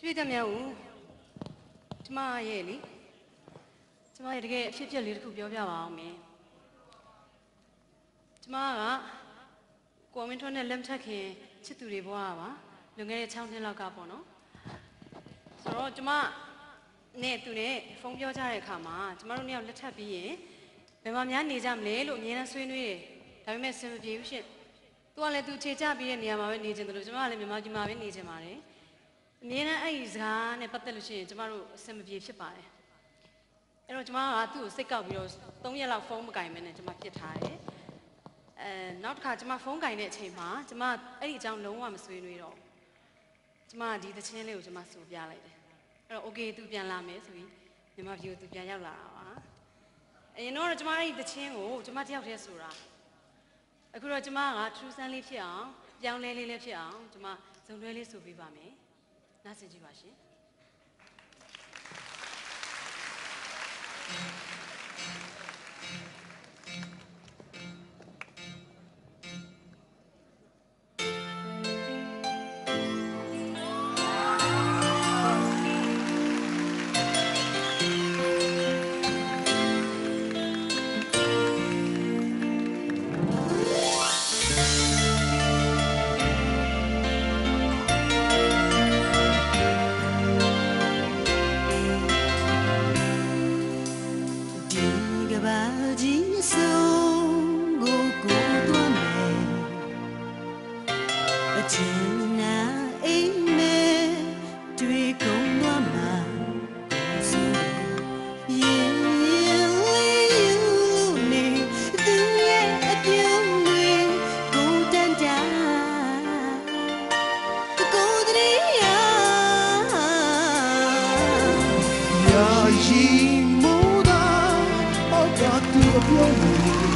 ချွေးတက်မြောက်ဦးကျမရဲ့လေကျမရဲ့တကယ်အဖြစ်အပျက်လေးတစ်ခုပြောပြပါအောင်မယ်ကျမကကိုမင်းထွန်းနဲ့လက်မထက်ခင်ချစ်သူတွေဘွားပါလွန်ခဲ့တဲ့6နှစ်လောက်ကပေါ့နော်ဆိုတော့ကျမနဲ့သူနဲ့ဖုန်းပြောကြတဲ့အခါမှာကျမတို့နှစ်ယောက်လက်ထပ်ပြီးရင်ဘယ်မှာများနေကြမလဲလို့အမြဲတမ်းဆွေးနွေးတယ်ဒါပေမဲ့စင်မပြေဘူးရှင့်သူကလည်းသူခြေချပြီးတဲ့နေရာမှာပဲနေချင်တယ်လို့ကျမကလည်းမြန်မာပြည်မှာပဲနေချင်ပါတယ် အမြဲတမ်းအဲ့ဒီစကားနဲ့ပတ်သက်လို့ရှိရင်ကျမတို့အဆင်မပြေဖြစ်ပါတယ်အဲ့တော့ကျမကသူ့ကိုစိတ်ကောက်ပြီးတော့3ရက်လောက်ဖုန်းမကင်မဲနဲ့ကျမပြစ်ထားတယ်အဲနောက်တစ်ခါကျမဖုန်းကင်တဲ့အချိန်မှာကျမအဲ့ဒီအကြောင်းလုံးဝမဆွေးနွေးတော့ဘူးကျမဒီသချင်းလေးကိုကျမဆိုပြလိုက်တယ်အဲ့တော့ okay သူပြန်လာမယ်ဆိုပြီးမြန်မာပြည်ကိုသူပြန်ရောက်လာတာပါအရင်တော့ကျမအဲ့ဒီသချင်းကိုကျမတယောက်တည်းဆိုတာအခုတော့ကျမက true sun လေးဖြစ်အောင်ပြောင်းလဲလေးလေးဖြစ်အောင်ကျမဇုံတွဲလေးဆိုပေးပါမယ် နားဆင်ကြည့်ပါရှင် ကဘာကြီးဆုံးကိုကိုသွားမယ်အချင်းနာအိမ်မဲတွေ့ကုန်သွားမှာဆိုရင်ရင်လေးယူနေသူရဲ့အပြုံးတွေကိုတန်တာကိုယ်တည်းရယာယီမိုးသာအောက် ကသူအပြုံး